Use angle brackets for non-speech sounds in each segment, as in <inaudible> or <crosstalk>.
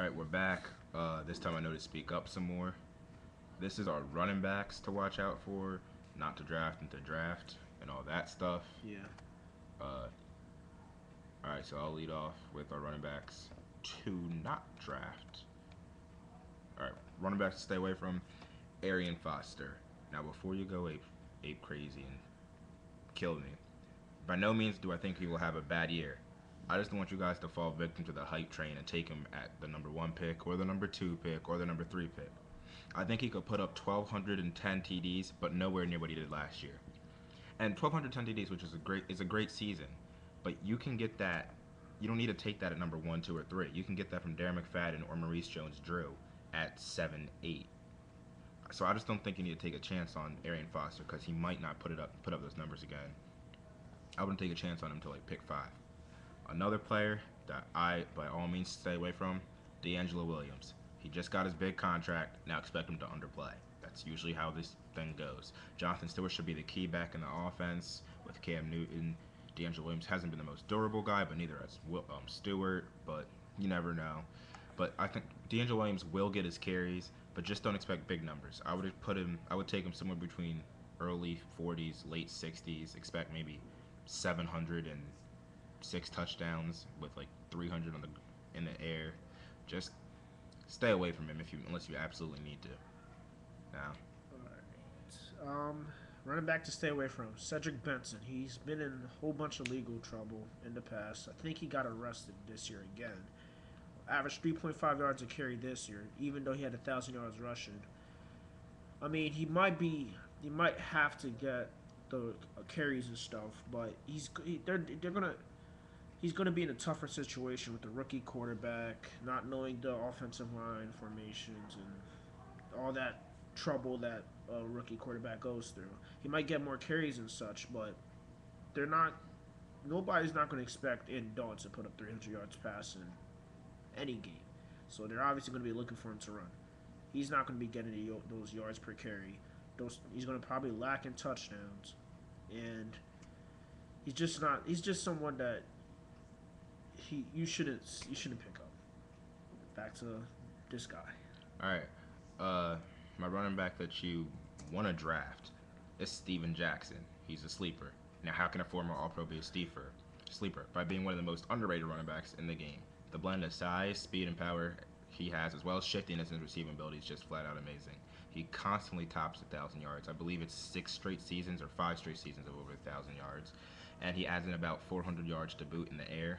All right, we're back. Uh, this time I know to speak up some more. This is our running backs to watch out for, not to draft and to draft and all that stuff. Yeah. Uh, all right, so I'll lead off with our running backs to not draft. All right, running backs to stay away from. Arian Foster. Now, before you go ape, ape crazy and kill me, by no means do I think he will have a bad year. I just don't want you guys to fall victim to the hype train and take him at the number one pick or the number two pick or the number three pick. I think he could put up 1,210 TDs, but nowhere near what he did last year. And 1,210 TDs, which is a great is a great season, but you can get that. You don't need to take that at number one, two, or three. You can get that from Darren McFadden or Maurice Jones-Drew at seven, eight. So I just don't think you need to take a chance on Arian Foster because he might not put it up put up those numbers again. I wouldn't take a chance on him until like pick five. Another player that I by all means stay away from, DeAngelo Williams. He just got his big contract. Now expect him to underplay. That's usually how this thing goes. Jonathan Stewart should be the key back in the offense with Cam Newton. DeAngelo Williams hasn't been the most durable guy, but neither has um, Stewart. But you never know. But I think DeAngelo Williams will get his carries, but just don't expect big numbers. I would put him. I would take him somewhere between early 40s, late 60s. Expect maybe 700 and six touchdowns with like 300 on the in the air. Just stay away from him if you unless you absolutely need to. Now. Um, running back to stay away from Cedric Benson. He's been in a whole bunch of legal trouble in the past. I think he got arrested this year again. Averaged 3.5 yards a carry this year, even though he had a thousand yards rushing. I mean, he might be, he might have to get the carries and stuff, but he's he, they're they're gonna he's gonna be in a tougher situation with the rookie quarterback, not knowing the offensive line formations and all that trouble that a rookie quarterback goes through. He might get more carries and such, but they're not. Nobody's not going to expect Andy Dalton to put up 300 yards passing in any game, so they're obviously going to be looking for him to run. He's not going to be getting the, those yards per carry. Those he's going to probably lack in touchdowns, and he's just not. He's just someone that he you shouldn't you shouldn't pick up. Back to this guy. all right. Uh, my running back that you want to draft is Steven Jackson. He's a sleeper. Now, how can a former All-Pro be a sleeper? Sleeper by being one of the most underrated running backs in the game. The blend of size, speed, and power he has, as well as shiftiness and receiving ability, is just flat out amazing. He constantly tops a thousand yards. I believe it's six straight seasons or five straight seasons of over a thousand yards, and he adds in about 400 yards to boot in the air.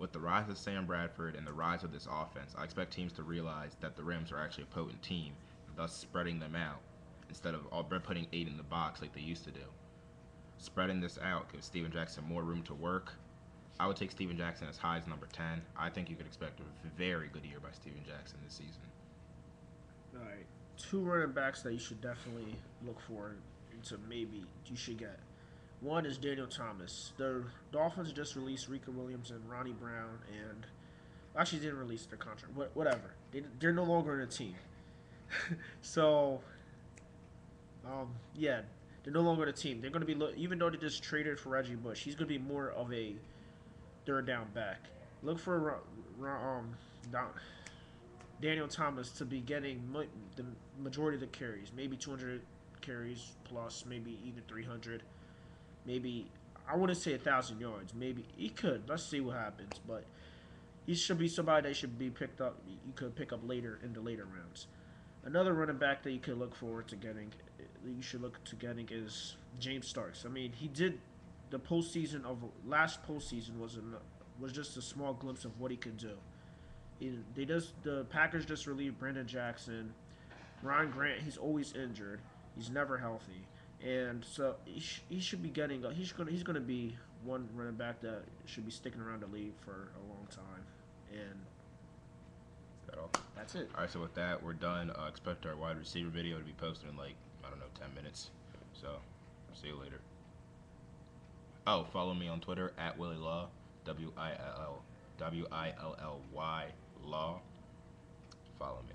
With the rise of Sam Bradford and the rise of this offense, I expect teams to realize that the Rams are actually a potent team, thus spreading them out instead of all putting eight in the box like they used to do. Spreading this out gives Steven Jackson more room to work. I would take Steven Jackson as high as number 10. I think you could expect a very good year by Steven Jackson this season. All right, two running backs that you should definitely look for to maybe you should get. One is Daniel Thomas. The Dolphins just released Ricky Williams and Ronnie Brown, and actually didn't release their contract. What, whatever. They, they're no longer in a team. <laughs> so, um, yeah, they're no longer in a team. They're going to be even though they just traded for Reggie Bush, he's going to be more of a third down back. Look for um, Daniel Thomas to be getting the majority of the carries, maybe 200 carries plus, maybe even 300, maybe I wouldn't say a thousand yards. Maybe he could. Let's see what happens. But he should be somebody that should be picked up. You could pick up later in the later rounds. Another running back that you could look forward to getting, you should look to getting is James Starks. I mean, he did the postseason of last postseason was a, was just a small glimpse of what he could do. He, they just the Packers just relieved Brandon Jackson, Ryan Grant. He's always injured. He's never healthy, and so he, sh- he should be getting. A, he's gonna he's gonna be one running back that should be sticking around the league for a long time, and that all? that's it. All right, so with that, we're done. Uh, expect our wide receiver video to be posted in like, I don't know, 10 minutes. So, see you later. Oh, follow me on Twitter at Willy Law, W I L L W I L L Y Law. Follow me.